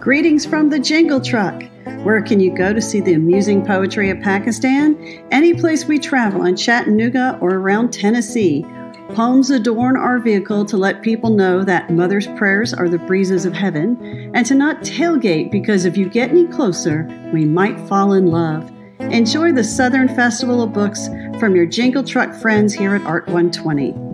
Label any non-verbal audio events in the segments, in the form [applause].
Greetings from the Jingle Truck. Where can you go to see the amusing poetry of Pakistan? Any place we travel in Chattanooga or around Tennessee. Poems adorn our vehicle to let people know that mother's prayers are the breezes of heaven and to not tailgate because if you get any closer, we might fall in love. Enjoy the Southern Festival of Books from your Jingle Truck friends here at Art 120.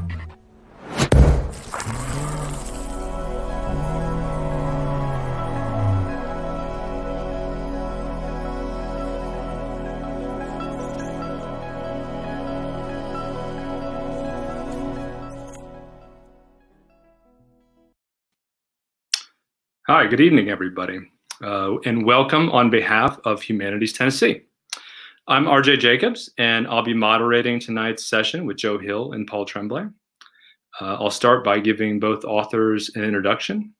Hi, good evening, everybody, uh, and welcome on behalf of Humanities Tennessee. I'm RJ Jacobs, and I'll be moderating tonight's session with Joe Hill and Paul Tremblay. Uh, I'll start by giving both authors an introduction,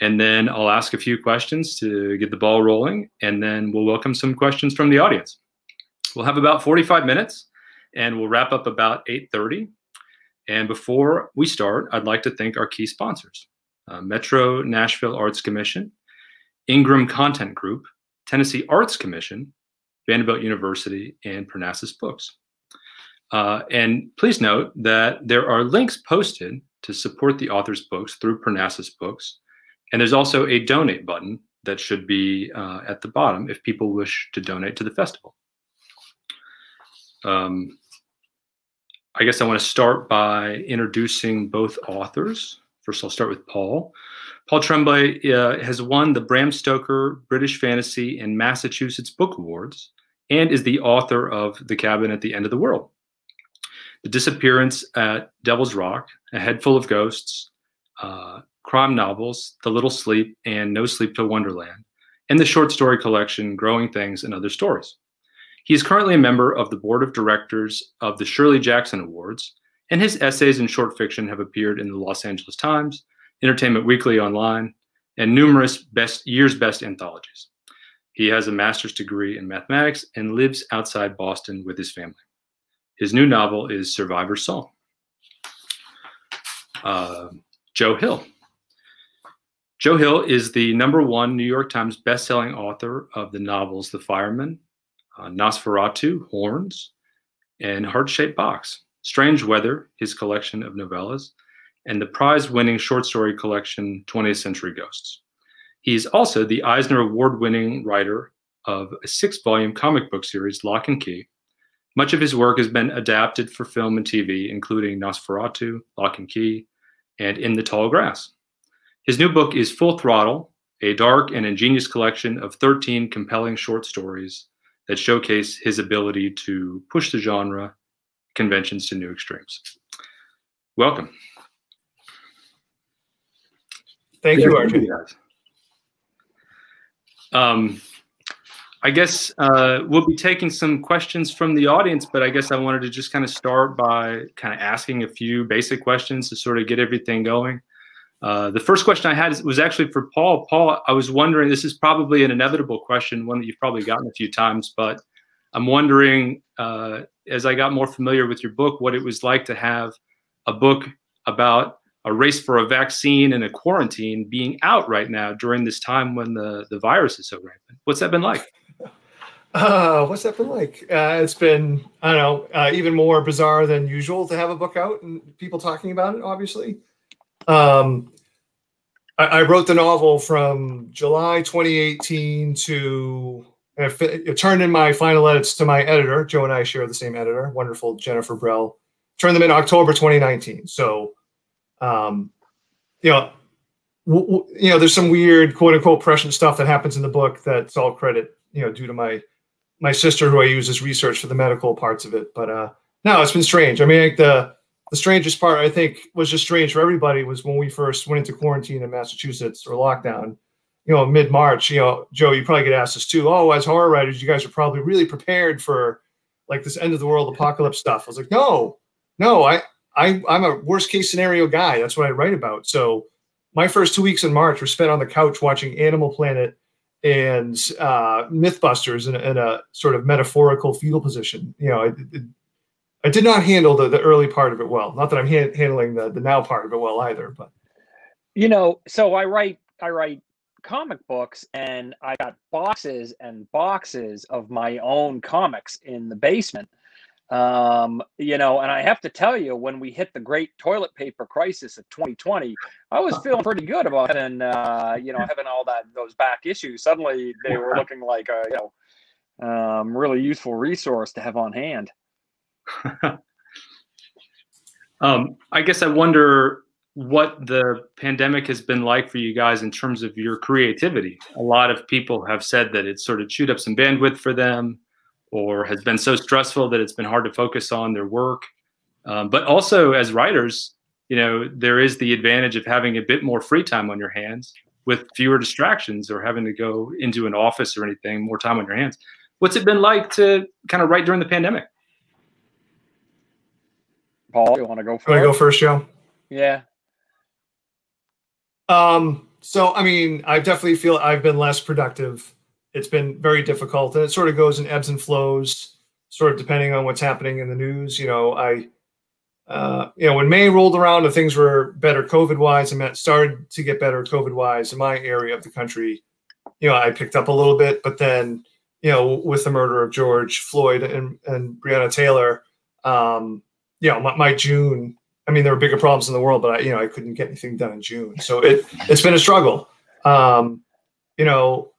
and then I'll ask a few questions to get the ball rolling, and then we'll welcome some questions from the audience. We'll have about 45 minutes, and we'll wrap up about 8.30. And before we start, I'd like to thank our key sponsors uh, Metro Nashville Arts Commission, Ingram Content Group, Tennessee Arts Commission, Vanderbilt University, and Parnassus Books. Uh, and please note that there are links posted to support the author's books through Parnassus Books. And there's also a donate button that should be uh, at the bottom if people wish to donate to the festival. Um, I guess I want to start by introducing both authors. First, I'll start with Paul. Paul Tremblay uh, has won the Bram Stoker British Fantasy and Massachusetts Book Awards and is the author of The Cabin at the End of the World, The Disappearance at Devil's Rock, A Head Full of Ghosts, uh, crime novels, The Little Sleep, and No Sleep Till Wonderland, and the short story collection Growing Things and Other Stories. He is currently a member of the board of directors of the Shirley Jackson Awards and his essays and short fiction have appeared in the Los Angeles Times, Entertainment Weekly Online, and numerous best year's best anthologies. He has a master's degree in mathematics and lives outside Boston with his family. His new novel is Survivor's Song. Uh, Joe Hill. Joe Hill is the number one New York Times bestselling author of the novels The Fireman, uh, NOS4A2, Horns, and Heart Shaped Box. Strange Weather, his collection of novellas, and the prize winning short story collection 20th Century Ghosts. He is also the Eisner Award winning writer of a six volume comic book series, Locke and Key. Much of his work has been adapted for film and TV, including NOS4A2, Locke and Key, and In the Tall Grass. His new book is Full Throttle, a dark and ingenious collection of 13 compelling short stories that showcase his ability to push the genre conventions to new extremes. Welcome. Thank you, RJ. Um, I guess uh, we'll be taking some questions from the audience, but I guess I wanted to just kind of start by kind of asking a few basic questions to sort of get everything going. Uh, the first question I had was actually for Paul. Paul, I was wondering, this is probably an inevitable question, one that you've probably gotten a few times, but I'm wondering uh, as I got more familiar with your book, what it was like to have a book about a race for a vaccine and a quarantine being out right now during this time when the, the virus is so rampant. What's that been like? [laughs] Uh, what's that been like? Uh, it's been, I don't know, uh, even more bizarre than usual to have a book out and people talking about it, obviously. Um, I, I wrote the novel from July 2018 to it turned in my final edits to my editor. Joe and I share the same editor, wonderful Jennifer Brehl. Turned them in October 2019. So, um, you know, you know, there's some weird quote unquote prescient stuff that happens in the book that's all credit, you know, due to my my sister who I use as research for the medical parts of it. But uh, no, it's been strange. I mean, like the the strangest part I think was just strange for everybody was when we first went into quarantine in Massachusetts or lockdown you know, mid March, you know, Joe, you probably get asked this too. Oh, as horror writers, you guys are probably really prepared for like this end of the world apocalypse stuff. I was like, no, no, I, I I'm a worst case scenario guy. That's what I write about. So my first two weeks in March were spent on the couch watching Animal Planet and uh, MythBusters in, in a sort of metaphorical fetal position. You know, it, I did not handle the, the early part of it well. Not that I'm ha- handling the, the now part of it well either, but you know, so I write I write comic books and I got boxes and boxes of my own comics in the basement. Um, you know, and I have to tell you, when we hit the great toilet paper crisis of 2020, I was feeling pretty good about having, uh, you know, having all that those back issues. Suddenly, they were looking like a, you know, um, really useful resource to have on hand. [laughs] um, I guess I wonder what the pandemic has been like for you guys in terms of your creativity. A lot of people have said that it's sort of chewed up some bandwidth for them or has been so stressful that it's been hard to focus on their work. Um, but also as writers, you know, there is the advantage of having a bit more free time on your hands with fewer distractions or having to go into an office or anything, more time on your hands. What's it been like to kind of write during the pandemic? Paul, you want to go first? Want to go first, Joe? Yeah. Um, so I mean, I definitely feel I've been less productive. It's been very difficult, and it sort of goes in ebbs and flows, sort of depending on what's happening in the news. You know, I, uh, you know, when May rolled around and things were better COVID wise, and it started to get better COVID wise in my area of the country. You know, I picked up a little bit, but then, you know, with the murder of George Floyd and and Breonna Taylor, um, you know, my, my June I mean, there were bigger problems in the world, but I, you know, I couldn't get anything done in June. So it it's been a struggle. Um, you know,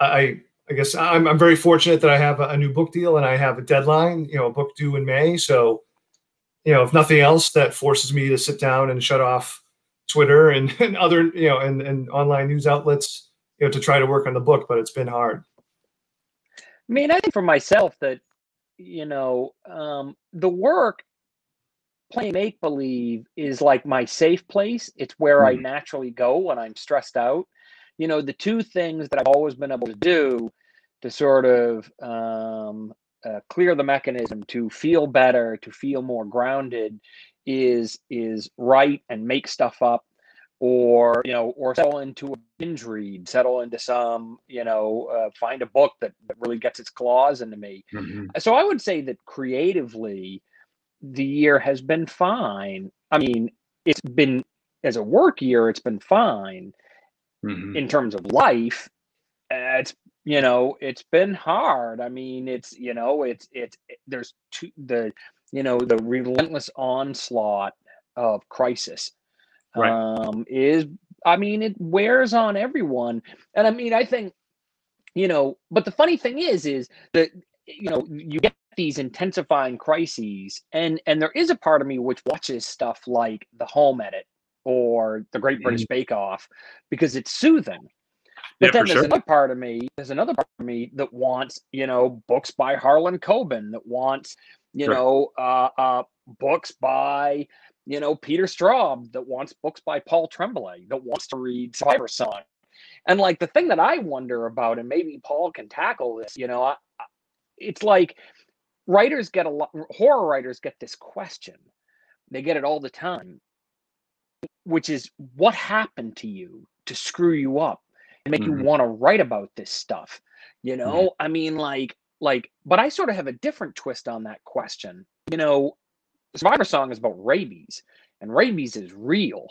I I guess I'm I'm very fortunate that I have a, a, new book deal and I have a deadline. You know, a book due in May. So, you know, if nothing else, that forces me to sit down and shut off Twitter and, [laughs] and other you know and and online news outlets. You know, to try to work on the book, but it's been hard. I mean, I think for myself that you know um, the work playing make believe is like my safe place. It's where mm. I naturally go when I'm stressed out. You know, the two things that I've always been able to do to sort of um, uh, clear the mechanism to feel better, to feel more grounded, is is write and make stuff up, or you know, or settle into a binge read, settle into some, you know, uh, find a book that, that really gets its claws into me. Mm-hmm. So I would say that creatively the year has been fine. I mean, it's been as a work year, it's been fine. Mm-hmm. In terms of life, uh, it's you know it's been hard. I mean, it's you know it's it's it, there's two, the you know the relentless onslaught of crisis right. um, is. I mean, it wears on everyone, and I mean, I think you know. But the funny thing is, is that you know you get these intensifying crises and and there is a part of me which watches stuff like the home edit or the great british mm-hmm. bake off because it's soothing but yeah, then there's sure. another part of me there's another part of me that wants you know books by harlan coben that wants you sure. know uh, uh, books by you know peter straub that wants books by paul tremblay that wants to read survivor song and like the thing that i wonder about and maybe paul can tackle this you know I, it's like writers get a lot horror writers get this question. They get it all the time which is what happened to you to screw you up and make mm-hmm. you want to write about this stuff? You know? Mm-hmm. i mean like like but i sort of have a different twist on that question. You know survivor song is about rabies and rabies is real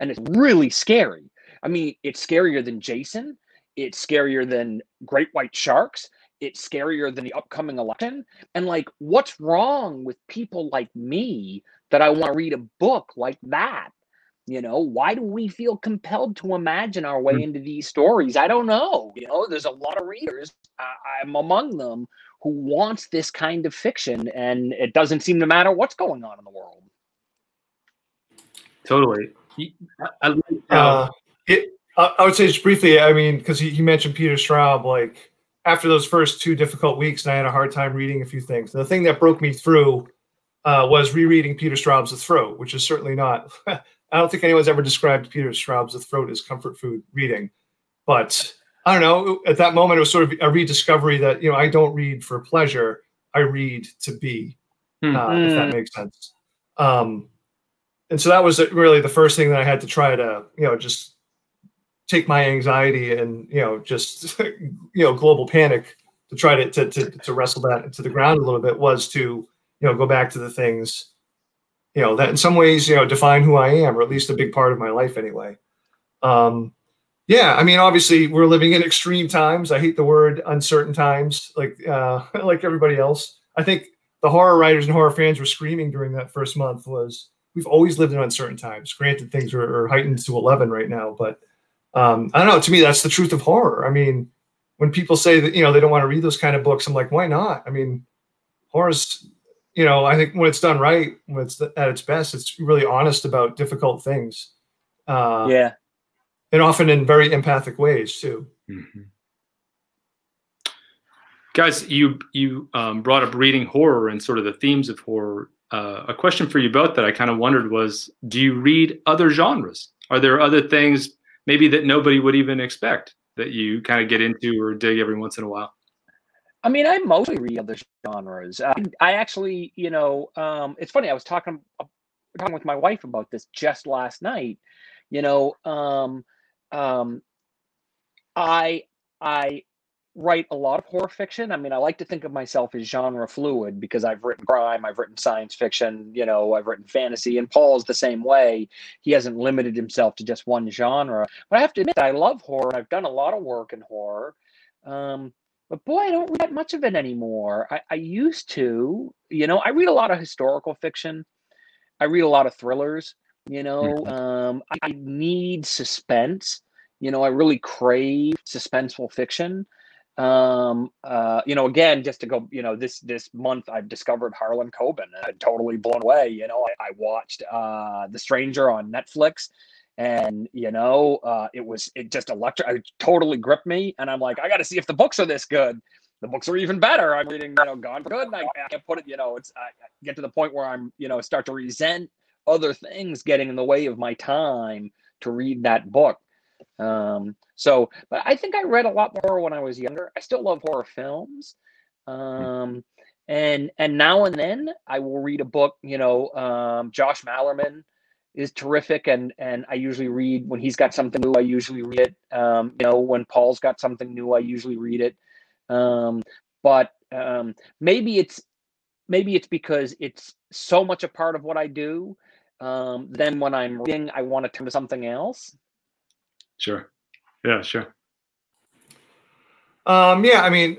and it's really scary. I mean it's scarier than jason it's scarier than great white sharks it's scarier than the upcoming election. And like, what's wrong with people like me that I want to read a book like that? You know, why do we feel compelled to imagine our way hmm. into these stories? I don't know. You know, there's a lot of readers, I'm among them, who wants this kind of fiction, and it doesn't seem to matter what's going on in the world. Totally. I, I, uh, it, I would say just briefly, I mean, because he, he mentioned Peter Straub, like, after those first two difficult weeks, and I had a hard time reading a few things. The thing that broke me through uh, was rereading Peter Straub's The Throat, which is certainly not. [laughs] I don't think anyone's ever described Peter Straub's The Throat as comfort food reading, but I don't know. At that moment, it was sort of a rediscovery that you know I don't read for pleasure; I read to be, hmm. uh, if that makes sense. Um, and so that was really the first thing that I had to try to, you know, just take my anxiety and, you know, just, [laughs] you know, global panic to try to, to, to, to wrestle that to the ground a little bit was to, you know, go back to the things, you know, that in some ways, you know, define who I am, or at least a big part of my life anyway. Um, yeah, I mean, obviously, we're living in extreme times. I hate the word uncertain times, like uh, [laughs] like everybody else. I think the horror writers and horror fans were screaming during that first month was we've always lived in uncertain times. Granted, things are, are heightened to eleven right now, but um, I don't know. To me, that's the truth of horror. I mean, when people say that you know they don't want to read those kind of books, I'm like, why not? I mean, horror's you know, I think when it's done right, when it's at its best, it's really honest about difficult things. Uh, yeah and often in very empathic ways too. Mm-hmm. Guys, you you um, brought up reading horror and sort of the themes of horror. Uh, a question for you both that I kind of wondered was: Do you read other genres? Are there other things maybe that nobody would even expect that you kind of get into or dig every once in a while? I mean, I mostly read other genres. I, I actually, you know, um, it's funny. I was talking talking with my wife about this just last night. You know, um, um, I I write a lot of horror fiction. I mean, I like to think of myself as genre fluid because I've written crime, I've written science fiction, you know, I've written fantasy, and Paul's the same way. He hasn't limited himself to just one genre. But I have to admit, I love horror. I've done a lot of work in horror. Um, but boy, I don't read much of it anymore. I, I used to, you know, I read a lot of historical fiction. I read a lot of thrillers. You know, mm-hmm. um, I, I need suspense. You know, I really crave suspenseful fiction. Um, uh, you know, again, just to go, you know, this this month I've discovered Harlan Coben and I'm totally blown away. You know, I, I watched uh, The Stranger on Netflix and you know uh, it was it just electric it totally gripped me and i'm like i got to see if the books are this good the books are even better i'm reading you know gone for good and i, I can't put it you know it's I, I get to the point where i'm you know start to resent other things getting in the way of my time to read that book. Um, so, but I think I read a lot more when I was younger. I still love horror films. Um, and and now and then I will read a book. You know, um, Josh Malerman is terrific, and and I usually read when he's got something new. I usually read it. Um, you know, when Paul's got something new, I usually read it. Um, but um, maybe it's maybe it's because it's so much a part of what I do um, then when I'm reading, I want to turn to something else. Sure. Yeah, sure. Um, yeah, I mean,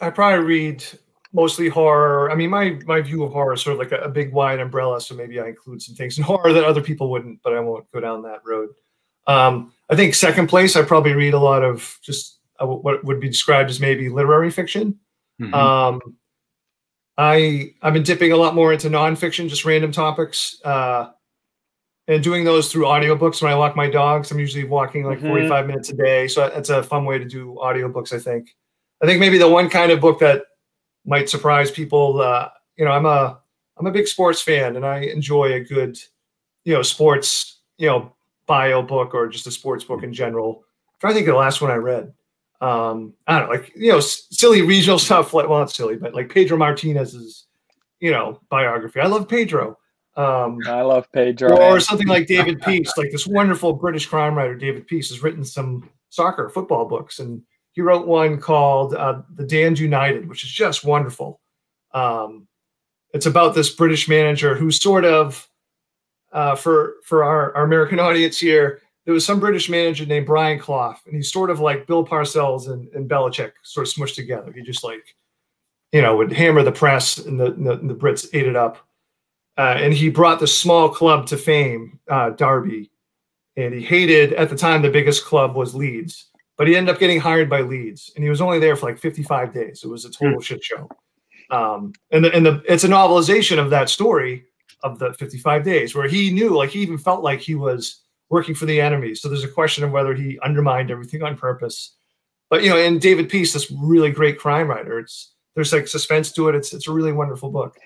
I probably read mostly horror. I mean, my my view of horror is sort of like a, a, big wide umbrella, so maybe I include some things in [laughs] horror that other people wouldn't, but I won't go down that road. Um, I think second place, I probably read a lot of just uh, what would be described as maybe literary fiction. Mm-hmm. Um, I I've been dipping a lot more into nonfiction, just random topics, uh, and doing those through audiobooks when I walk my dogs. I'm usually walking like mm-hmm. 45 minutes a day, so that's a fun way to do audiobooks. I think. I think maybe the one kind of book that might surprise people. Uh, you know, I'm a I'm a big sports fan, and I enjoy a good, you know, sports you know bio book or just a sports book in general. I'm trying to think of the last one I read um, I don't know, like you know, silly regional [laughs] stuff. Like, well, not silly, but like Pedro Martinez's, you know, biography. I love Pedro. Um, I love Pedro. Or something like David [laughs] Peace, like this wonderful British crime writer, David Peace, has written some soccer football books, and he wrote one called uh, "The Damned United," which is just wonderful. Um, it's about this British manager who sort of, uh, for for our, our American [laughs] audience here, there was some British manager named Brian Clough, and he's sort of like Bill Parcells and, and Belichick, sort of smushed together. He just like, you know, would hammer the press, and the, and the, and the Brits ate it up. Uh, and he brought the small club to fame, uh, Derby, and he hated at the time the biggest club was Leeds, but he ended up getting hired by Leeds, and he was only there for like 55 days. It was a total mm. shit show. Um, and the, and the it's a novelization of that story of the 55 days where he knew, like he even felt like he was working for the enemy. So there's a question of whether he undermined everything on purpose. But you know, and David Peace, this really great crime writer, it's there's like suspense to it. It's it's a really wonderful book.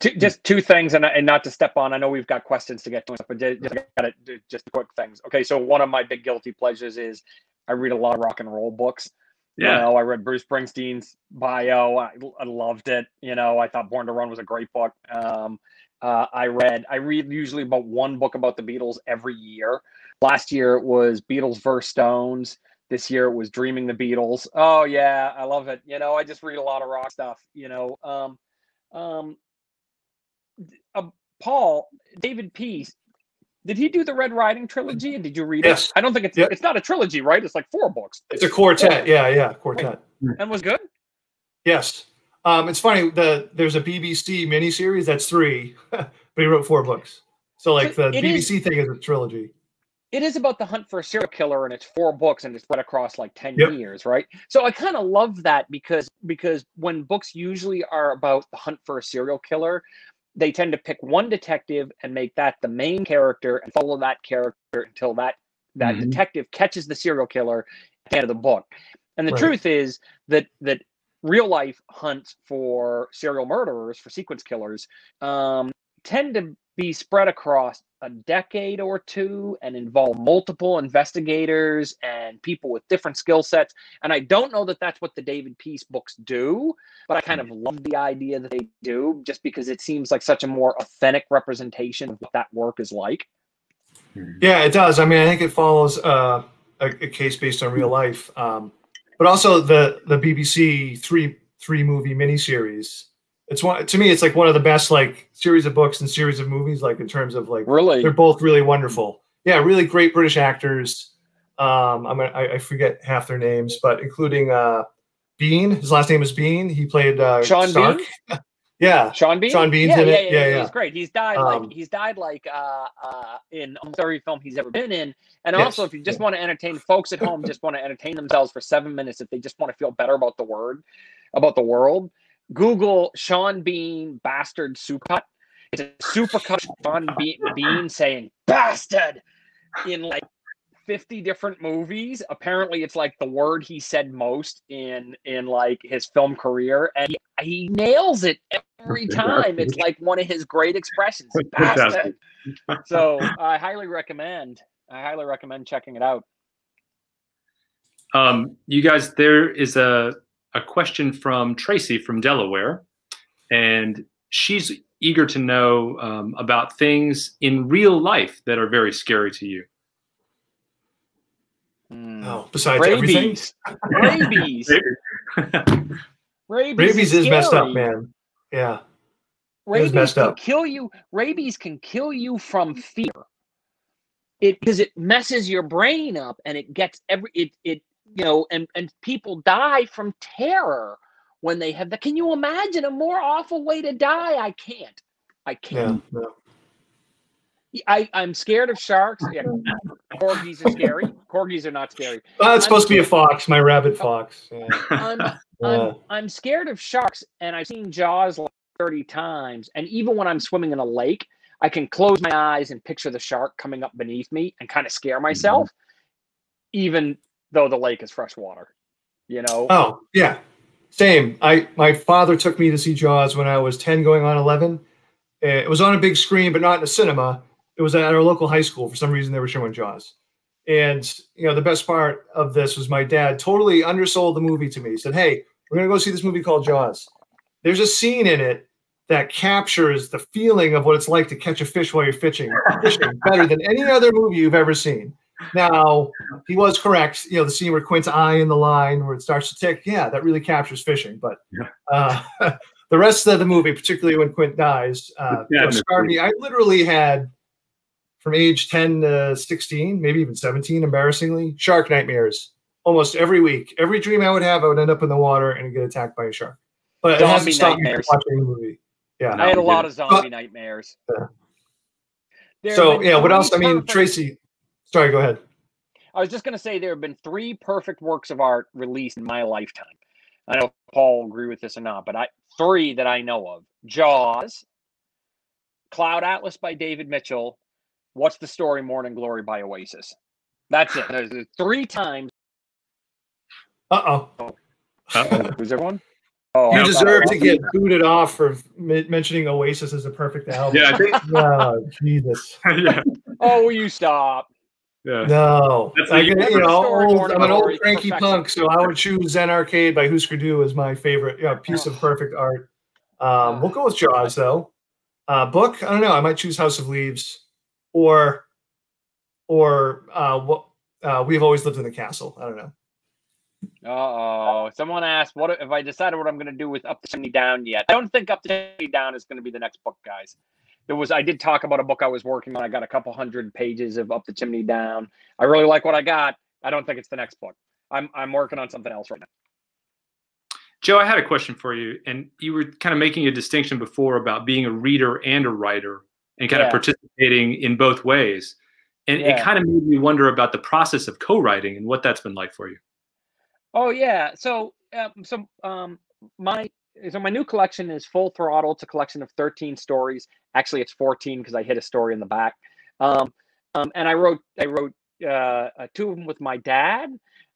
Two, just two things, and, and not to step on. I know we've got questions to get to, but just, just just quick things. Okay, so one of my big guilty pleasures is I read a lot of rock and roll books. Yeah. You know, I read Bruce Springsteen's bio. I, I, loved it. You know, I thought Born to Run was a great book. Um, Uh, I read. I read usually about one book about the Beatles every year. Last year it was Beatles versus Stones. This year it was Dreaming the Beatles. Oh yeah, I love it. You know, I just read a lot of rock stuff. You know, um, um, Paul David Peace. Did he do the Red Riding trilogy? And did you read Yes. it? I don't think it's Yep. it's not a trilogy, right? It's like four books. It's a quartet. Yeah, yeah, quartet. and was good. Yes. Um, it's funny. The there's a BBC miniseries that's three, [laughs] but he wrote four books. So like the So it is- BBC thing is a trilogy. it is about the hunt for a serial killer and it's four books and it's spread across like 10 Yep. years right so i kind of love that because because when books usually are about the hunt for a serial killer they tend to pick one detective and make that the main character and follow that character until that that Mhm. detective catches the serial killer at the end of the book and the Right. truth is that that real life hunts for serial murderers for sequence killers um, tend to be spread across a decade or two and involve multiple investigators and people with different skill sets. And I don't know that that's what the David Peace books do, but I kind of love the idea that they do just because it seems like such a more authentic representation of what that work is like. Yeah, it does. I mean, I think it follows uh, a, a case based on real life, um, but also the the BBC three three movie miniseries. It's one to me. It's like one of the best like series of books and series of movies. Like in terms of like Really? they're both really wonderful. Yeah, really great British actors. Um, I'm I, I forget half their names, but including uh, Bean. His last name is Bean. He played uh, Sean Stark. Bean? [laughs] yeah, Sean Bean? Sean Bean's yeah, in yeah, it. Yeah, Yeah, yeah, yeah. He's great. He's died Um, like he's died like uh uh in almost every film he's ever been in. And Yes, also if you just yeah. want to entertain folks at home, just want to entertain themselves for seven minutes, if they just want to feel better about the word, about the world, Google Sean Bean bastard supercut. It's a supercut Sean Bean, Bean saying bastard in like 50 different movies. Apparently it's like the word he said most in in like his film career and he, he nails it every time. It's like one of his great expressions. Bastard. [laughs] So I highly recommend I highly recommend checking it out. Um, you guys, there is a, a question from Tracy from Delaware, and she's eager to know um, about things in real life that are very scary to you. Mm. Oh, besides everything, Rabies. Rabies. [laughs] Rabies, rabies is messed up, man. Yeah. Rabies messed can up. kill you. Rabies can kill you from fear. It because it messes your brain up and it gets every it it you know and and people die from terror when they have that. Can you imagine a more awful way to die? I can't. I can't. no. I I'm scared of sharks. Yeah, corgis are scary. [laughs] Corgis are not scary. It's I'm supposed to be a fox, my rabbit oh. fox. Yeah. I'm Yeah. I'm I'm scared of sharks, and I've seen Jaws like thirty times. And even when I'm swimming in a lake, I can close my eyes and picture the shark coming up beneath me and kind of scare mm-hmm. myself, even though the lake is fresh water. You know. Oh, yeah. Same. I my father took me to see Jaws when I was 10 going on 11. Uh, It was on a big screen, but not in a cinema. It was at our local high school. For some reason, they were showing Jaws. And you know, the best part of this was my dad totally undersold the movie to me. He said, "Hey, we're gonna go see this movie called Jaws. There's a scene in it that captures the feeling of what it's like to catch a fish while you're fishing, fishing better than any other movie you've ever seen." Now, he was correct. You know, the scene where Quint's eye in the line where it starts to tick. Yeah, that really captures fishing. But Yeah. uh, [laughs] the rest of the movie, particularly when Quint dies, uh, Yeah, you know, scarred me. I literally had from age 10 to 16, maybe even 17, embarrassingly, shark nightmares almost every week. Every dream I would have, I would end up in the water and get attacked by a shark. But it hasn't stopped me from watching the movie. Yeah. I had a lot of zombie nightmares. Yeah. So yeah, what else? I mean, perfect- Tracy. Sorry, go ahead. I was just going to say there have been three perfect works of art released in my lifetime. I know Paul will agree with this or not, but I three that I know of: Jaws, Cloud Atlas by David Mitchell, What's the Story, Morning Glory by Oasis. That's it. There's there's three times. Uh oh. Uh-oh. Was there one? Oh, You I deserve to get booted off for m- mentioning Oasis as a perfect album. Yeah, I think. [laughs] Oh, Jesus. [laughs] yeah, Oh, will you stop? Yeah. No. That's I can, you know, old, I'm an old cranky perfection. punk, so I would choose Zen Arcade by Husker Du as my favorite you know, piece of perfect art. Um, we'll go with Jaws, though. Uh, book, I don't know. I might choose House of Leaves, or or uh, what? Uh, we've always lived in the castle. I don't know. oh, someone asked, "What if I decided what I'm going to do with Up the Chimney Down yet?" I don't think Up the Chimney Down is going to be the next book, guys. There was I did talk about a book I was working on. I got a couple hundred pages of Up the Chimney Down. I really like what I got. I don't think it's the next book. I'm I'm working on something else right now. Joe, I had a question for you, and you were kind of making a distinction before about being a reader and a writer, and kind Yeah. of participating in both ways. And it kind of made me wonder about the process of co-writing and what that's been like for you. Oh yeah. So um, so um my so my new collection is Full Throttle. It's a collection of 13 stories. Actually, it's 14 because I hit a story in the back. Um, um, and I wrote I wrote uh, uh, two of them with my dad.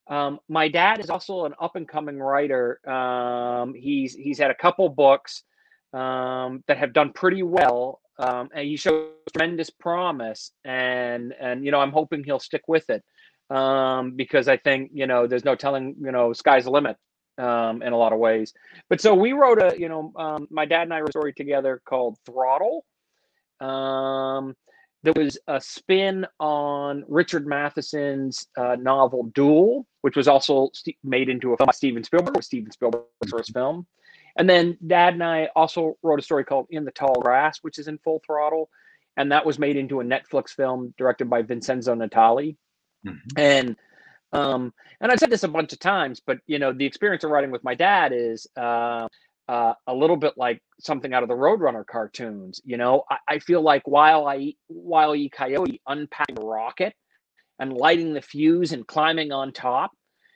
Um, my dad is also an up and coming writer. Um, he's he's had a couple books um, that have done pretty well, um, and he shows tremendous promise. And and you know I'm hoping he'll stick with it um, because I think you know there's no telling you know sky's the limit um, in a lot of ways. But so we wrote a you know um, my dad and I wrote a story together called Throttle. Um, there was a spin on Richard Matheson's uh, novel Duel, which was also st- made into a film by Steven Spielberg, was Steven Spielberg's first film. And then Dad and I also wrote a story called In the Tall Grass, which is in full throttle, and that was made into a Netflix film directed by Vincenzo Natali. And um, and I've said this a bunch of times, but you know, the experience of writing with my dad is uh, uh, a little bit like something out of the Roadrunner cartoons. You know, I, I feel like while I Wile E. Coyote unpacking rocket and lighting the fuse and climbing on top,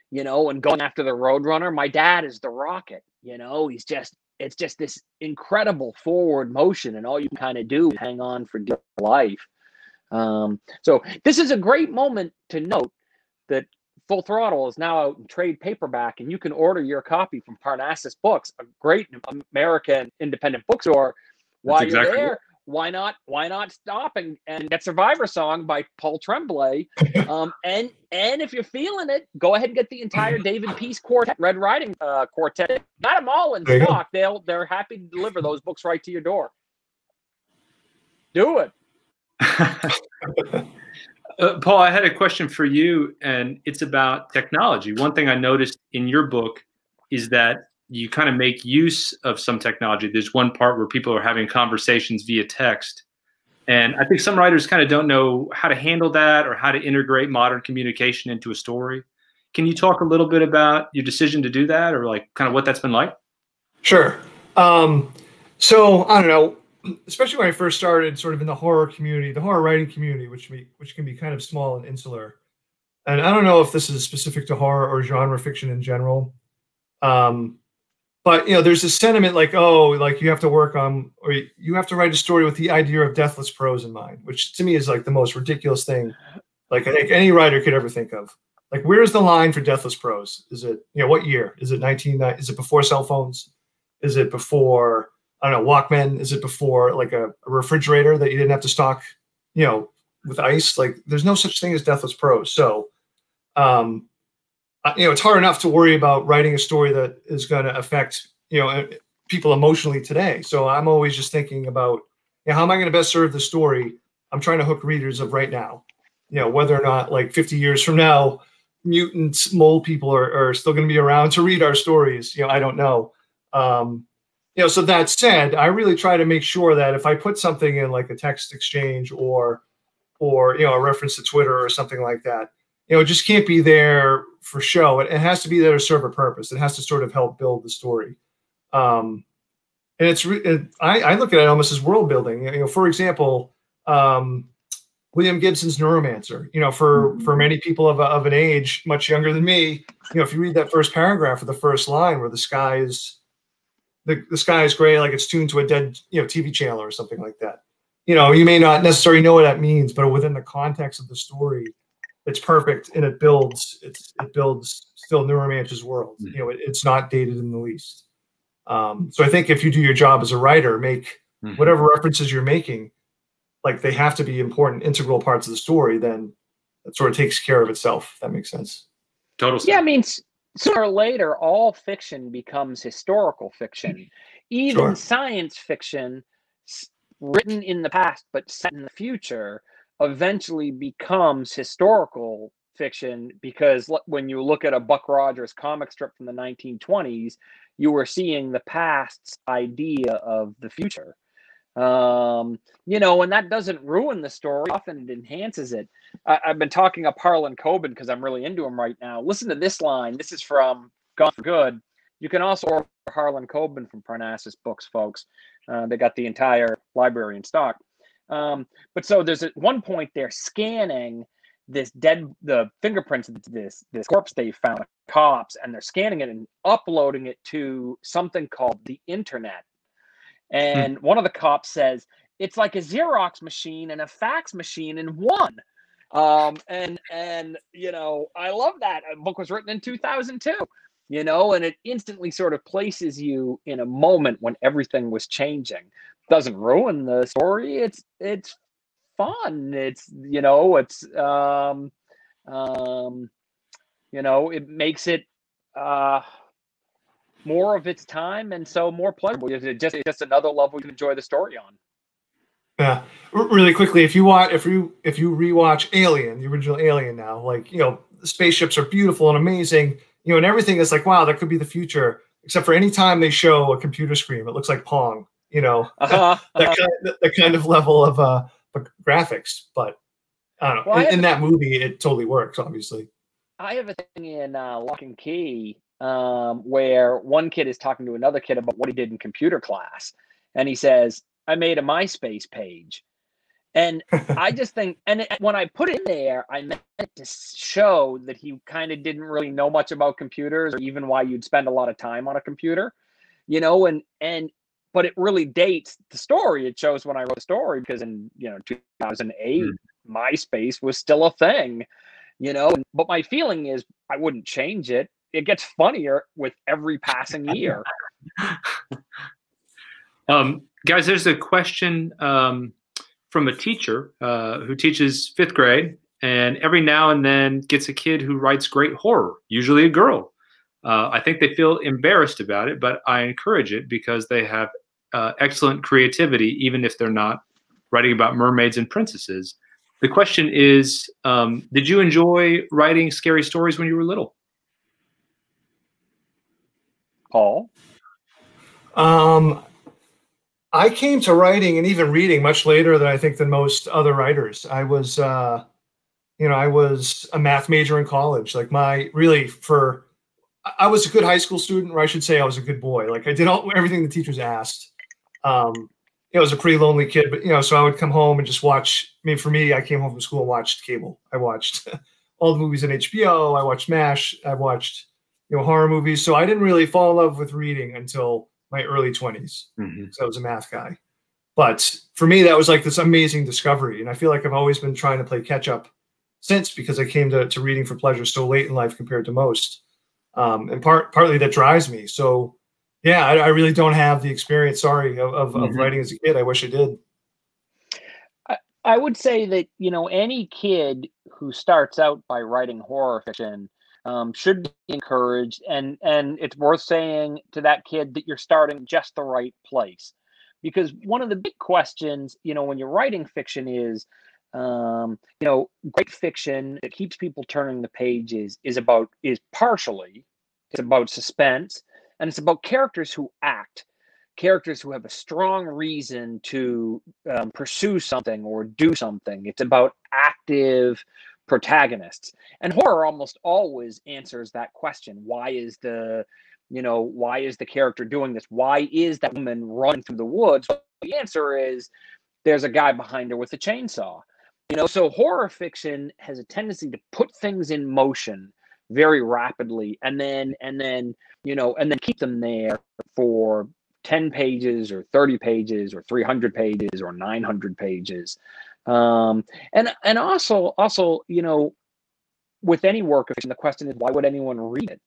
you know, and going after the Roadrunner, my dad is the rocket. You know, he's just it's just this incredible forward motion, and all you can kind of do is hang on for dear life. Um, so this is a great moment to note that Full Throttle is now out in trade paperback, and you can order your copy from Parnassus Books, a great American independent bookstore. While That's you're exactly there, why not why not stop and, and get Survivor Song by Paul Tremblay? [laughs] um, and and if you're feeling it, go ahead and get the entire David Peace Quartet, Red Riding uh, Quartet. Got them all in There stock. They'll they're happy to deliver those books right to your door. Do it. [laughs] Uh, Paul, I had a question for you, and it's about technology. One thing I noticed in your book is that you kind of make use of some technology. There's one part where people are having conversations via text. And I think some writers kind of don't know how to handle that or how to integrate modern communication into a story. Can you talk a little bit about your decision to do that or like kind of what that's been like? Sure. Um, so I don't know, especially when I first started, sort of in the horror community, the horror writing community, which which can be kind of small and insular. And I don't know if this is specific to horror or genre fiction in general. Um, but you know, there's this sentiment like, oh, like you have to work on, or you have to write a story with the idea of deathless prose in mind, which to me is like the most ridiculous thing, like I think any writer could ever think of. Like, where's the line for deathless prose? Is it, you know, what year? Is it 19? Is it before cell phones? Is it before I don't know Walkman? Is it before like a, a refrigerator that you didn't have to stock, you know, with ice? Like, there's no such thing as deathless prose. So, um, you know, it's hard enough to worry about writing a story that is going to affect you know people emotionally today. So I'm always just thinking about, you know, how am I going to best serve the story? I'm trying to hook readers of right now. You know, whether or not like 50 years from now, mutants, mole people are, are still going to be around to read our stories. You know, I don't know. Um, you know, so that said, I really try to make sure that if I put something in like a text exchange or, or you know, a reference to Twitter or something like that, you know, it just can't be there for show. It, it has to be there to serve a purpose. It has to sort of help build the story. Um, and it's it, I, I look at it almost as world building. You know, for example, um, William Gibson's Neuromancer. You know, for for many people of, a, of an age much younger than me, you know, if you read that first paragraph or the first line where the sky is the, the sky is gray, like it's tuned to a dead you know TV channel or something like that. You know, you may not necessarily know what that means, but within the context of the story, it's perfect and it builds it's it builds still Neuromancer's world. You know, it, it's not dated in the least. Um, so I think if you do your job as a writer, make Mhm. whatever references you're making, like they have to be important, integral parts of the story, then it sort of takes care of itself. If that makes sense. Total. Yeah, I sense. mean, s- sooner or later, all fiction becomes historical fiction. Even Sure. science fiction, written in the past but set in the future eventually becomes historical fiction because when you look at a Buck Rogers comic strip from the 1920s, you were seeing the past's idea of the future. Um, you know, and that doesn't ruin the story. Often it enhances it. I, have been talking up Harlan Coben because I'm really into him right now. Listen to this line. This is from Gone for Good. You can also order Harlan Coben from Parnassus Books, folks. Uh, they got the entire library in stock. Um, but so there's at one point they're scanning this dead the fingerprints of this this corpse they found cops and they're scanning it and uploading it to something called the internet. And hmm. one of the cops says it's like a xerox machine and a fax machine in one um, and and you know i love that a book was written in 2002 you know and it instantly sort of places you in a moment when everything was changing doesn't ruin the story it's it's fun. It's you know, it's um, um, you know, it makes it uh, more of its time and so more pleasurable. It's just it's just another level you can enjoy the story on. Yeah, really quickly, if you watch, if you if you rewatch Alien, the original Alien, now, like you know, the spaceships are beautiful and amazing, you know, and everything is like, wow, that could be the future. Except for any time they show a computer screen, it looks like Pong. You know, [laughs] uh-huh, that. Kind of, kind of level of uh, graphics, but I don't know. Well, in, in that movie, it totally works. Obviously, I have a thing in uh, Locke and Key um, where one kid is talking to another kid about what he did in computer class, and he says, "I made a MySpace page." And [laughs] I just think, and it, when I put it in there, I meant to show that he kind of didn't really know much about computers or even why you'd spend a lot of time on a computer, you know, and, and but it really dates the story. It shows when I wrote the story because in you know 2008, mm. MySpace was still a thing, you know. But my feeling is I wouldn't change it. It gets funnier with every passing year. [laughs] um, guys, there's a question um, from a teacher uh, who teaches fifth grade, and every now and then gets a kid who writes great horror, usually a girl. Uh, I think they feel embarrassed about it, but I encourage it because they have uh, excellent creativity, even if they're not writing about mermaids and princesses. The question is um, Did you enjoy writing scary stories when you were little? Paul? Um, I came to writing and even reading much later than I think than most other writers. I was, uh, you know, I was a math major in college. Like my really for, I was a good high school student, or I should say, I was a good boy. Like I did all everything the teachers asked. Um, was a pretty lonely kid, but you know, so I would come home and just watch. I mean, for me, I came home from school and watched cable. I watched [laughs] all the movies on HBO. I watched MASH. I watched you know horror movies. So I didn't really fall in love with reading until my early 20s. Mm-hmm. So I was a math guy. But for me, that was like this amazing discovery, and I feel like I've always been trying to play catch up since because I came to, to reading for pleasure so late in life compared to most. Um, and part partly that drives me. So yeah, I, I, really don't have the experience. Sorry, of, of, mm-hmm. of, writing as a kid. I wish I did. I, I would say that you know any kid who starts out by writing horror fiction um, should be encouraged, and and it's worth saying to that kid that you're starting just the right place, because one of the big questions, you know, when you're writing fiction is, um, you know, great fiction that keeps people turning the pages is about is partially it's about suspense and it's about characters who act characters who have a strong reason to um, pursue something or do something. It's about active protagonists. And horror almost always answers that question why is the you know why is the character doing this? Why is that woman running through the woods? The answer is there's a guy behind her with a chainsaw. You know so horror fiction has a tendency to put things in motion very rapidly and then and then you know and then keep them there for 10 pages or 30 pages or 300 pages or 900 pages um and and also also you know with any work of fiction the question is why would anyone read it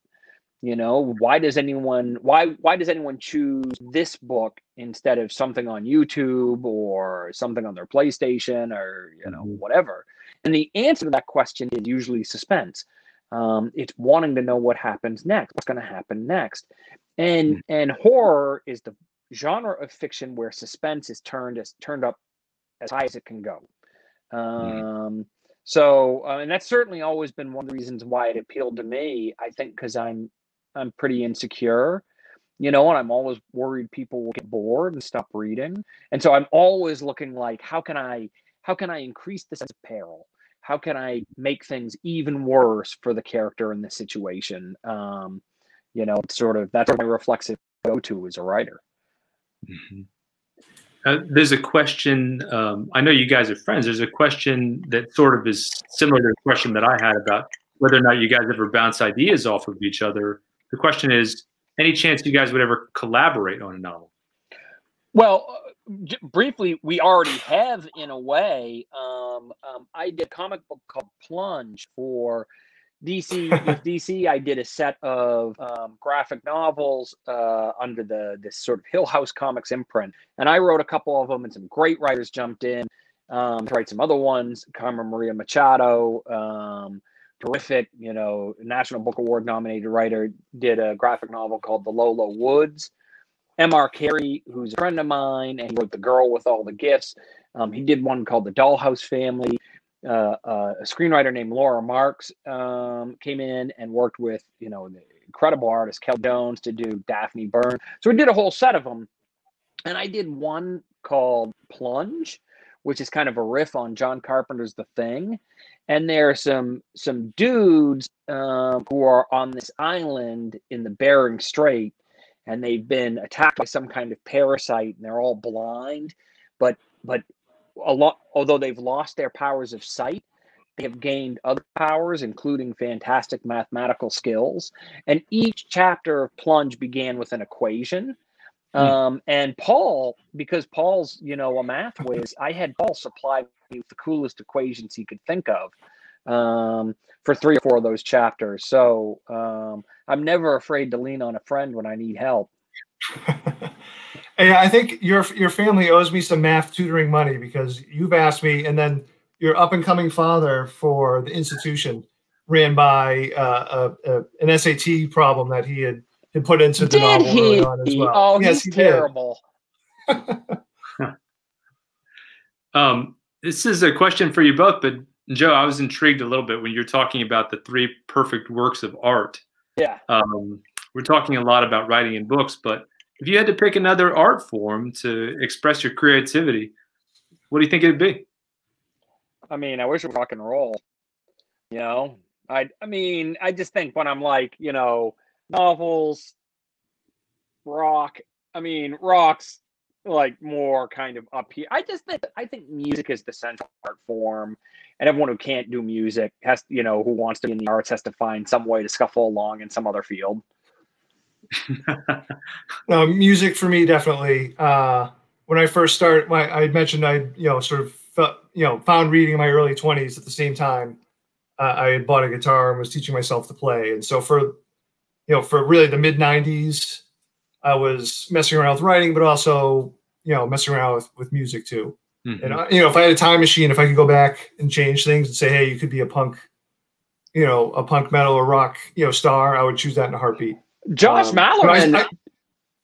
you know why does anyone why why does anyone choose this book instead of something on youtube or something on their playstation or you know mm-hmm. whatever and the answer to that question is usually suspense um, it's wanting to know what happens next, what's going to happen next, and mm. and horror is the genre of fiction where suspense is turned is turned up as high as it can go. Mm-hmm. Um. So, uh, and that's certainly always been one of the reasons why it appealed to me. I think because I'm I'm pretty insecure, you know, and I'm always worried people will get bored and stop reading. And so I'm always looking like, how can I how can I increase the sense of peril? How can I make things even worse for the character in this situation? Um, you know, sort of that's my reflexive go to as a writer. Mm-hmm. Uh, there's a question. Um, I know you guys are friends. There's a question that sort of is similar to the question that I had about whether or not you guys ever bounce ideas off of each other. The question is, any chance you guys would ever collaborate on a novel? Well, uh, briefly, we already have in a way. Um, um, I did a comic book called Plunge for DC [laughs] with DC, I did a set of um, graphic novels uh, under the this sort of Hill House Comics imprint, and I wrote a couple of them, and some great writers jumped in um, to write some other ones. Carmen Maria Machado, um, terrific, you know, National Book Award nominated writer, did a graphic novel called The Low, Low Woods. M.R. Carey, who's a friend of mine, and he wrote The Girl with All the Gifts. Um, he did one called The Dollhouse Family uh, uh, a screenwriter named Laura Marks um, came in and worked with you know the incredible artist Kelley Jones to do Daphne Byrne. So we did a whole set of them, and I did one called Plunge, which is kind of a riff on John Carpenter's The Thing. And there are some some dudes um, who are on this island in the Bering Strait, and they've been attacked by some kind of parasite, and they're all blind. But but a lot, although they've lost their powers of sight, they have gained other powers, including fantastic mathematical skills. And each chapter of Plunge began with an equation. Hmm. Um, and Paul, because Paul's, you know, a math whiz, I had Paul supply me with the coolest equations he could think of um, for three or four of those chapters. So um, I'm never afraid to lean on a friend when I need help. [laughs] Yeah, I think your your family owes me some math tutoring money because you've asked me, and then your up and coming father for the institution ran by uh, a, a, an SAT problem that he had, had put into the did novel he? as well. Oh, yes, he's he terrible. [laughs] um, this is a question for you both, but Joe, I was intrigued a little bit when you're talking about the three perfect works of art. Yeah. Um, we're talking a lot about writing in books, but if you had to pick another art form to express your creativity, what do you think it'd be? I mean, I wish it was rock and roll. You know, I I mean, I just think when I'm like, you know, novels, rock. I mean, rocks like more kind of up here. I just think I think music is the central art form, and everyone who can't do music has, you know, who wants to be in the arts has to find some way to scuffle along in some other field. [laughs] no, music for me definitely. Uh, when I first started, my, I mentioned I you know sort of felt, you know found reading in my early twenties. At the same time, uh, I had bought a guitar and was teaching myself to play. And so for you know for really the mid '90s, I was messing around with writing, but also you know messing around with, with music too. Mm-hmm. And I, you know, if I had a time machine, if I could go back and change things and say, hey, you could be a punk, you know, a punk metal or rock, you know, star, I would choose that in a heartbeat. Josh um, Malerman. I, I,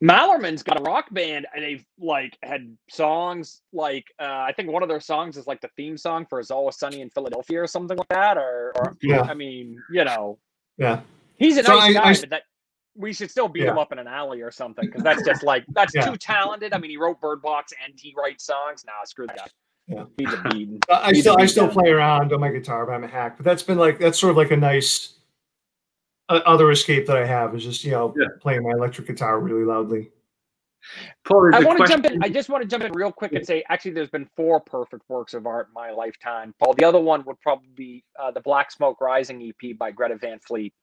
Malerman's got a rock band, and they've like had songs like uh, I think one of their songs is like the theme song for "It's Always Sunny in Philadelphia" or something like that. Or, or yeah. I mean, you know, yeah, he's a so nice I, guy, but that we should still beat yeah. him up in an alley or something because that's just like that's yeah. too talented. I mean, he wrote Bird Box and he writes songs. Nah, screw that guy. Yeah. He's a beat. I still I still play around on my guitar, but I'm a hack. But that's been like that's sort of like a nice other escape that I have is just you know yeah. playing my electric guitar really loudly. Paul, I want to jump in. I just want to jump in real quick and say, actually, there's been four perfect works of art in my lifetime. Paul, the other one would probably be uh, the Black Smoke Rising EP by Greta Van Fleet.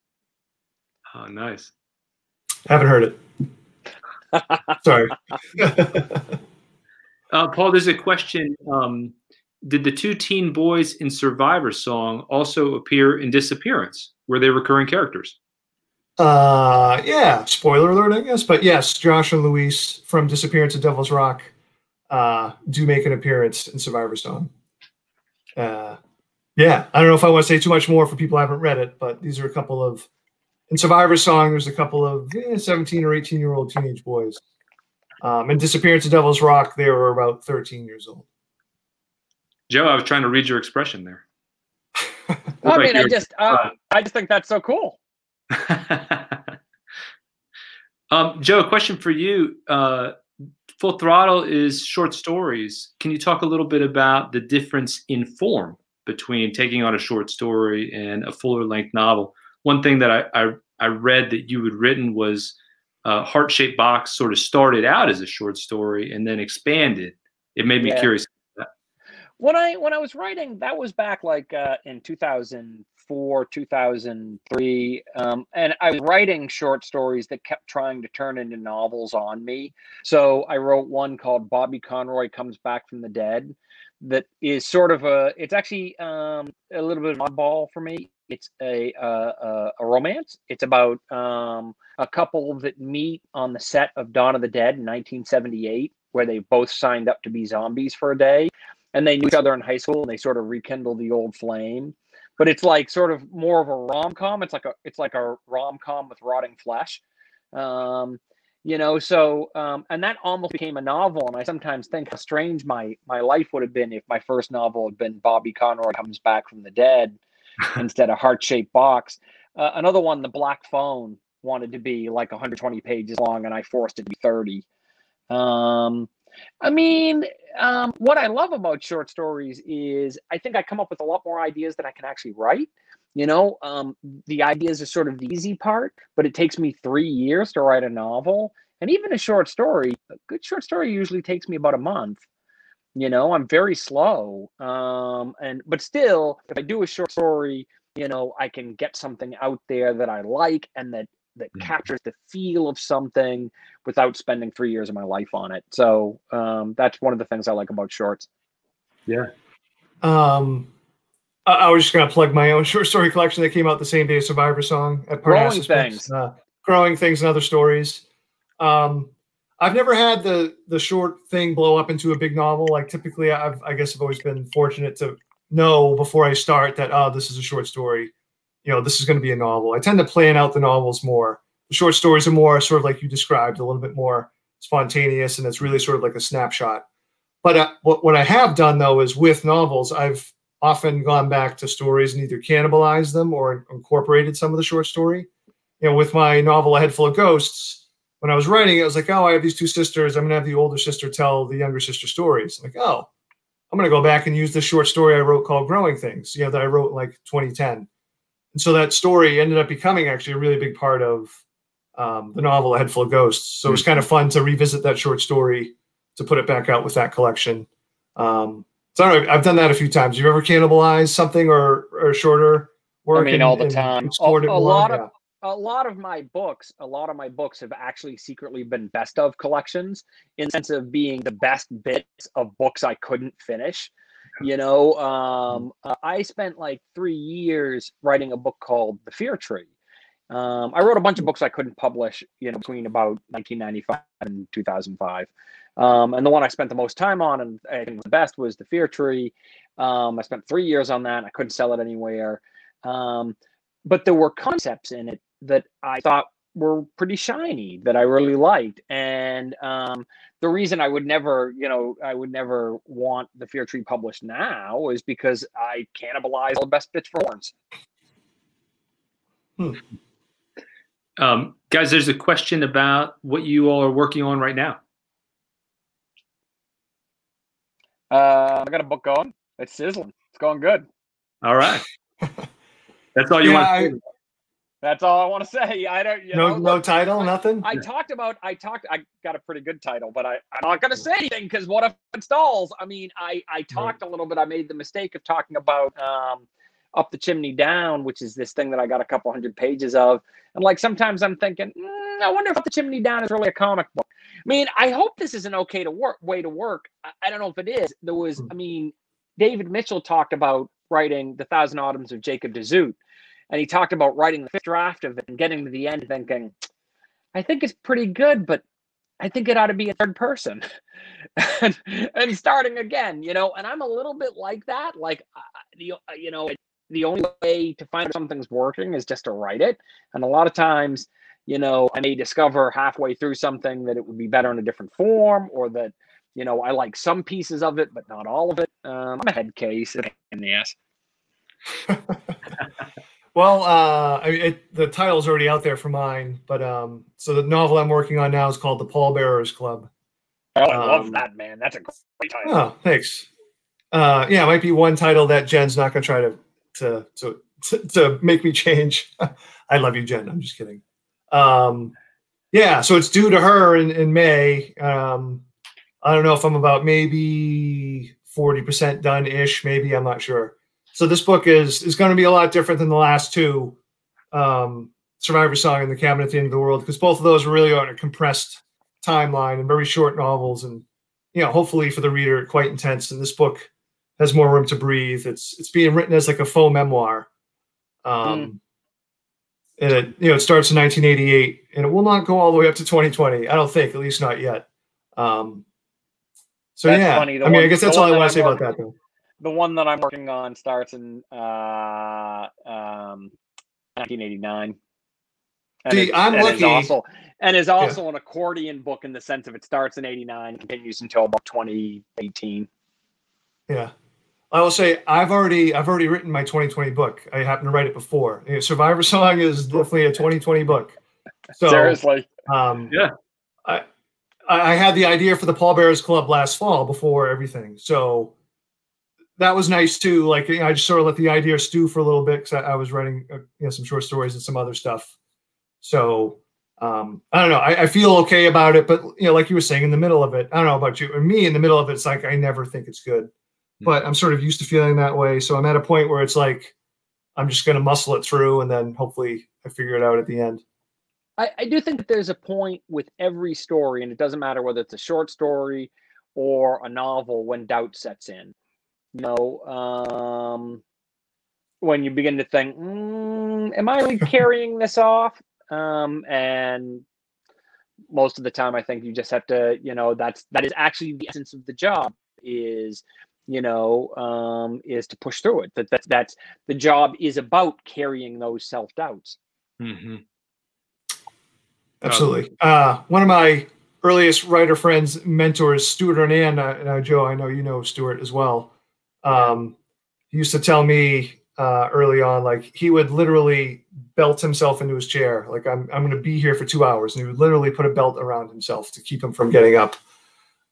Oh, nice. Haven't heard it. [laughs] Sorry. [laughs] uh, Paul, there's a question. Um, did the two teen boys in Survivor song also appear in Disappearance? Were they recurring characters? Uh, yeah. Spoiler alert, I guess. But yes, Josh and Luis from Disappearance of Devil's Rock uh, do make an appearance in Survivor Song. Uh, yeah, I don't know if I want to say too much more for people who haven't read it, but these are a couple of in Survivor Song. There's a couple of eh, 17 or 18 year old teenage boys. Um, and Disappearance of Devil's Rock, they were about 13 years old. Joe, I was trying to read your expression there. [laughs] I mean, I just, uh, I just think that's so cool. [laughs] um, Joe, a question for you. Uh, Full Throttle is short stories. Can you talk a little bit about the difference in form between taking on a short story and a fuller length novel? One thing that I, I, I read that you had written was uh, Heart Shaped Box sort of started out as a short story and then expanded. It made me yeah. curious. When I when I was writing, that was back like uh, in 2004, 2003, um, and I was writing short stories that kept trying to turn into novels on me. So I wrote one called Bobby Conroy Comes Back from the Dead, that is sort of a. It's actually um, a little bit of oddball for me. It's a a, a romance. It's about um, a couple that meet on the set of Dawn of the Dead in 1978, where they both signed up to be zombies for a day, and they knew each other in high school, and they sort of rekindle the old flame. But it's like sort of more of a rom com. It's like a it's like a rom com with rotting flesh. Um, you know so um, and that almost became a novel and i sometimes think how strange my my life would have been if my first novel had been bobby conroy comes back from the dead [laughs] instead of heart-shaped box uh, another one the black phone wanted to be like 120 pages long and i forced it to be 30 um, i mean um, what i love about short stories is i think i come up with a lot more ideas than i can actually write you know, um, the ideas are sort of the easy part, but it takes me three years to write a novel. And even a short story, a good short story usually takes me about a month. You know, I'm very slow. Um, and but still, if I do a short story, you know, I can get something out there that I like and that that mm. captures the feel of something without spending three years of my life on it. So um, that's one of the things I like about shorts. Yeah. Um, I was just going to plug my own [laughs] short story collection that came out the same day as Survivor Song at Parnassus. Growing Things. Uh, growing Things and Other Stories. Um, I've never had the the short thing blow up into a big novel. Like typically, I've I guess I've always been fortunate to know before I start that oh, this is a short story. You know, this is going to be a novel. I tend to plan out the novels more. The short stories are more sort of like you described, a little bit more spontaneous, and it's really sort of like a snapshot. But uh, what what I have done though is with novels, I've often gone back to stories and either cannibalized them or incorporated some of the short story. You know, with my novel A Head Full of Ghosts, when I was writing it, I was like, oh, I have these two sisters. I'm going to have the older sister tell the younger sister stories. I'm like, oh, I'm going to go back and use the short story I wrote called Growing Things, you know, that I wrote in like 2010. And so that story ended up becoming actually a really big part of um, the novel A Head Full of Ghosts. So it was kind of fun to revisit that short story to put it back out with that collection. Um, so I know, I've done that a few times. You've ever cannibalized something or or shorter work? I mean, and, all the time. A, a lot of a lot of my books, a lot of my books have actually secretly been best of collections in the sense of being the best bits of books I couldn't finish. You know, um, uh, I spent like three years writing a book called The Fear Tree. Um, I wrote a bunch of books I couldn't publish, you know, between about 1995 and 2005. Um, and the one I spent the most time on and I think the best was the Fear Tree. Um, I spent three years on that. I couldn't sell it anywhere. Um, but there were concepts in it that I thought were pretty shiny that I really liked. And um, the reason I would never, you know, I would never want the Fear Tree published now is because I cannibalize all the best bits for horns. Hmm. Um, guys, there's a question about what you all are working on right now. Uh, I got a book going. It's sizzling. It's going good. All right. [laughs] That's all you yeah, want. That's all I want to say. I don't. no, know, no title, I, nothing. I talked about. I talked. I got a pretty good title, but I, I'm not going to say anything because what if it stalls? I mean, I I talked right. a little bit. I made the mistake of talking about um, up the chimney down, which is this thing that I got a couple hundred pages of, and like sometimes I'm thinking, mm, I wonder if up the chimney down is really a comic book. I mean, I hope this is an okay to work way to work. I, I don't know if it is. There was, hmm. I mean, David Mitchell talked about writing the Thousand Autumns of Jacob de Zoet, and he talked about writing the fifth draft of it and getting to the end, thinking, I think it's pretty good, but I think it ought to be in third person [laughs] and, and starting again, you know. And I'm a little bit like that. Like, uh, the, uh, you know, the only way to find something's working is just to write it. And a lot of times, you know, I may discover halfway through something that it would be better in a different form, or that you know I like some pieces of it but not all of it. Um, I'm a head case in the ass. [laughs] well, uh, I mean, it, the title's already out there for mine, but um, so the novel I'm working on now is called The Pallbearers Club. Oh, I love um, that, man. That's a great title. Oh, thanks. Uh, yeah, it might be one title that Jen's not going to try to to to to make me change. [laughs] I love you, Jen. I'm just kidding. Um, yeah, so it's due to her in, in May. Um, I don't know if I'm about maybe 40% done ish, maybe. I'm not sure. So this book is is going to be a lot different than the last two um, Survivor Song and The Cabin at the End of the World because both of those really are a compressed timeline and very short novels and you know hopefully for the reader quite intense and this book has more room to breathe it's it's being written as like a faux memoir um mm. and it you know it starts in 1988 and it will not go all the way up to 2020 i don't think at least not yet um so that's yeah funny. i mean one, i guess that's all i want to say about that though the one that i'm working on starts in uh um 1989 and See, it, I'm and lucky. Also, and is also yeah. an accordion book in the sense of it starts in 89 continues until about 2018 yeah. I will say i've already i've already written my 2020 book. I happened to write it before. Survivor [laughs] song is definitely a 2020 book. So seriously. um yeah. I i had the idea for the pallbearers club last fall before everything. So that was nice too like i just sort of let the idea stew for a little bit because I, I, was writing uh, you know some short stories and some other stuff so um, I don't know. I, I, feel okay about it, but you know, like you were saying, in the middle of it, I don't know about you and me. In the middle of it, it's like I never think it's good, mm-hmm. but I'm sort of used to feeling that way. So I'm at a point where it's like I'm just going to muscle it through, and then hopefully I figure it out at the end. I, I do think that there's a point with every story, and it doesn't matter whether it's a short story or a novel when doubt sets in. You know, um, when you begin to think, mm, "Am I really [laughs] carrying this off?" um, and most of the time i think you just have to you know that's that is actually the essence of the job is you know um, is to push through it that that's that's the job is about carrying those self-doubts mm-hmm. absolutely uh, one of my earliest writer friends mentors Stewart O'Nan, uh, now, joe i know you know Stewart as well um, he used to tell me uh, early on, like he would literally belt himself into his chair. Like I'm, I'm going to be here for two hours, and he would literally put a belt around himself to keep him from getting up.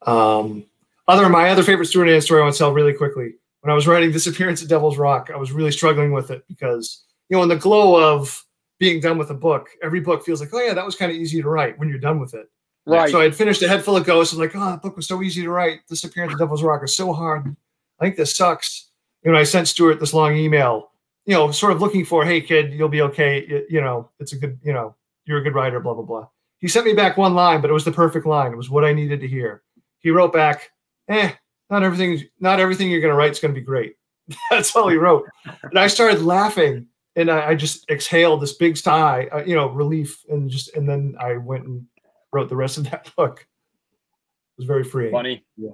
Um, other my other favorite Stewart O'Nan story I want to tell really quickly. When I was writing Disappearance at Devil's Rock, I was really struggling with it because you know in the glow of being done with a book, every book feels like, oh yeah, that was kind of easy to write when you're done with it. Right. So I had finished a head full of ghosts. I was like, oh, that book was so easy to write. Disappearance at Devil's Rock is so hard. I think this sucks you know, I sent Stewart this long email, you know, sort of looking for, hey, kid, you'll be okay. You, you know, it's a good, you know, you're a good writer, blah, blah, blah. He sent me back one line, but it was the perfect line. It was what I needed to hear. He wrote back, eh, not everything, not everything you're going to write is going to be great. [laughs] That's all he wrote. And I started laughing and I, I just exhaled this big sigh, uh, you know, relief. And just, and then I went and wrote the rest of that [laughs] book. It was very freeing. Funny. Yeah.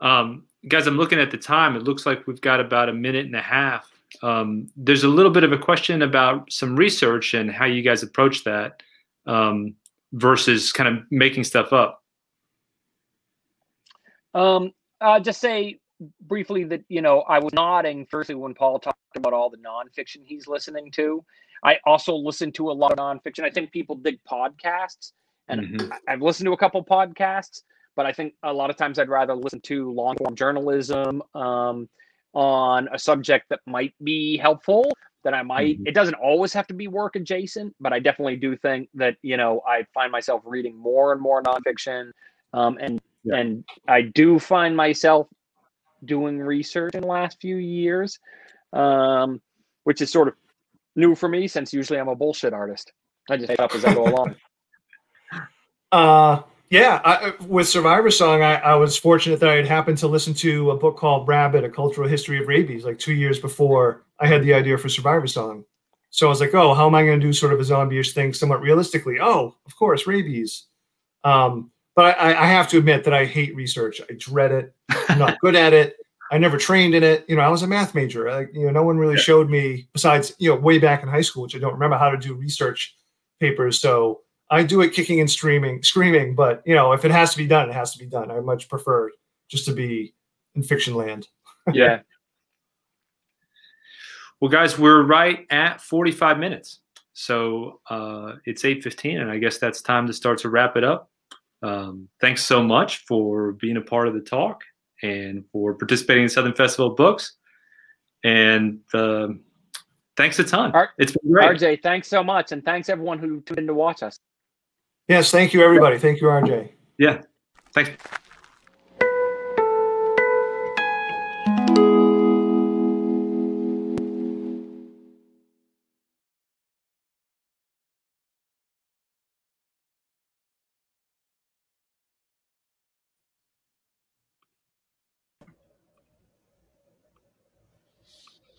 Um, guys, I'm looking at the time. It looks like we've got about a minute and a half. Um, there's a little bit of a question about some research and how you guys approach that um, versus kind of making stuff up. Um, I'll just say briefly that you know I was nodding firstly when Paul talked about all the nonfiction he's listening to. I also listen to a lot of nonfiction. I think people dig podcasts, and mm-hmm. I've listened to a couple podcasts but I think a lot of times I'd rather listen to long form journalism um, on a subject that might be helpful. That I might. Mm-hmm. It doesn't always have to be work adjacent, but I definitely do think that you know I find myself reading more and more nonfiction, um, and yeah. and I do find myself doing research in the last few years, um, which is sort of new for me since usually I'm a bullshit artist. I just make up as I go along. [laughs] Uh, yeah, I, with Survivor Song, I, I, was fortunate that I had happened to listen to a book called Rabid: A Cultural History of Rabies, like two years before I had the idea for Survivor Song. So I was like, oh, how am I going to do sort of a zombie-ish thing somewhat realistically? Oh, of course, rabies. Um, but I, I, have to admit that I hate research. I dread it. I'm not good at it. I never trained in it. You know, I was a math major. Like, you know, no one really Yeah. showed me besides, you know, way back in high school, which I don't remember how to do research papers. So I do it kicking and screaming, screaming. But you know, if it has to be done, it has to be done. I much prefer just to be in fiction land. [laughs] Yeah. Well, guys, we're right at 45 minutes. So uh, it's 8.15, and I guess that's time to start to wrap it up. Um, thanks so much for being a part of the talk and for participating in Southern Festival of Books. And um thanks a ton. Ar- it's been great. RJ, thanks so much. And thanks everyone who tuned in to watch us. Yes, thank you, everybody. Thank you, RJ. Yeah. Thanks.